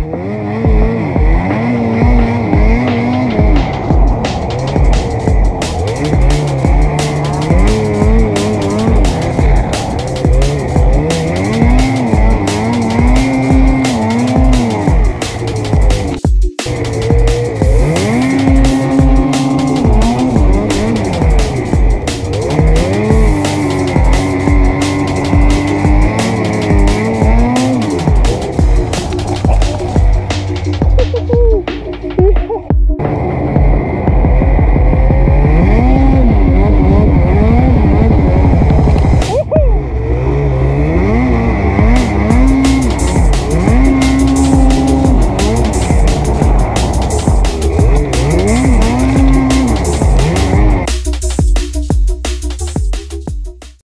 Mm-hmm.